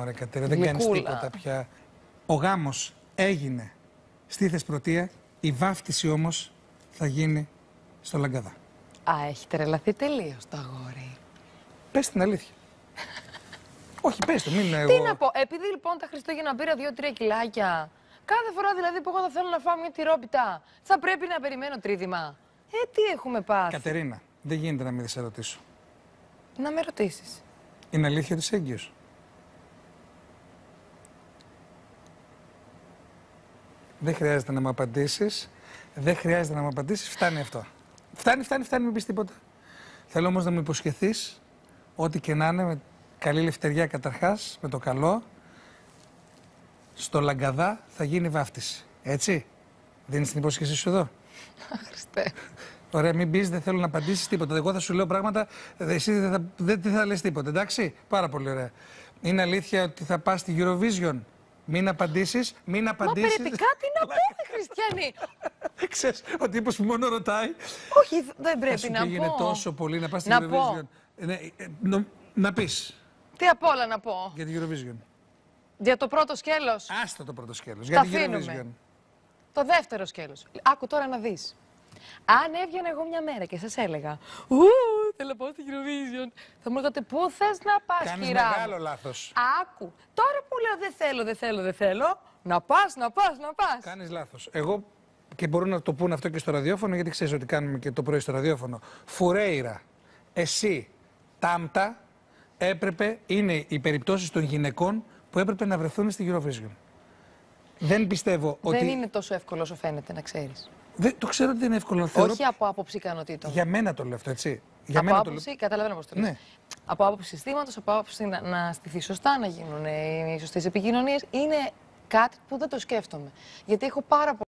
Ωραία, Κατερίνα, δεν κάνεις Γλυκούλα. τίποτα πια. Ο γάμος έγινε στη Θεσπρωτεία, η βάφτιση όμως θα γίνει στο Λαγκαδά. Α, έχει τρελαθεί τελείως το αγόρι. Πες την αλήθεια. Όχι, πες το, μην εγώ. Τι να πω, επειδή λοιπόν τα Χριστούγεννα πήρα 2-3 κιλάκια, κάθε φορά δηλαδή που εγώ θα θέλω να φάω μια τυρόπιτα, θα πρέπει να περιμένω τρίδημα. Ε, τι έχουμε πάθει; Κατερίνα, δεν γίνεται να μην σε ρωτήσω. Να με ρωτήσεις. Είναι αλήθεια ότι είσαι έγκυος; Δεν χρειάζεται να μου απαντήσεις. Δεν χρειάζεται να μου απαντήσεις. Φτάνει αυτό. Φτάνει, φτάνει, φτάνει, μην πεις τίποτα. Θέλω όμως να μου υποσχεθείς ό,τι και να είναι, με καλή λευτεριά καταρχάς, με το καλό, στο Λαγκαδά θα γίνει βάφτιση. Έτσι; Δίνεις την υπόσχεσή σου εδώ; Χριστέ. Ωραία, μην πεις, δεν θέλω να απαντήσεις τίποτα. Εγώ θα σου λέω πράγματα, ε, εσύ δεν θα, δεν, δεν θα λες τίποτα. Εντάξει, πάρα πολύ ωραία. Είναι αλήθεια ότι θα πας στη Eurovision. Μην απαντήσεις, μην Μα απαντήσεις. πρέπει κάτι να πούμε, Χριστιανή. Ξέρεις, ο τύπος που μόνο ρωτάει. Όχι, δεν Θα πρέπει σου να πήγαινε πω. τόσο πολύ να πας στη Να Eurovision. πω. Ε, ναι, ε, νο- να πεις Τι απ' όλα να πω. για την Eurovision. Για το πρώτο σκέλος. Άστο το πρώτο σκέλος. Για την αφήνουμε. Eurovision. Το δεύτερο σκέλος. Άκου τώρα να δεις. Αν έβγαινα εγώ μια μέρα και σας έλεγα Ου, θέλω να πάω στη Eurovision. Θα μου λέγατε πού θες να πας Κάνεις κυρά μου;» μεγάλο λάθος. Άκου. Τώρα που λέω δεν θέλω, δεν θέλω, δεν θέλω. Να πας, να πας, να πας. Κάνεις λάθος. Εγώ και μπορούν να το πούνε αυτό και στο ραδιόφωνο, γιατί ξέρεις ότι κάνουμε και το πρωί στο ραδιόφωνο. Φουρέιρα, εσύ, Τάμτα, έπρεπε, είναι οι περιπτώσεις των γυναικών που έπρεπε να βρεθούν στη Eurovision. Δεν πιστεύω ότι. Δεν είναι τόσο εύκολο όσο φαίνεται, να ξέρεις. Δεν, το ξέρω ότι δεν είναι εύκολο. Θεωρώ... Όχι από άποψη ικανοτήτων. Για μένα το λέω αυτό, έτσι. Για από μένα το άποψη, καταλαβαίνω πώς το λες. Ναι. Από άποψη συστήματος, από άποψη να, να στηθεί σωστά, να γίνουν ε, οι σωστές επικοινωνίες, είναι κάτι που δεν το σκέφτομαι. Γιατί έχω πάρα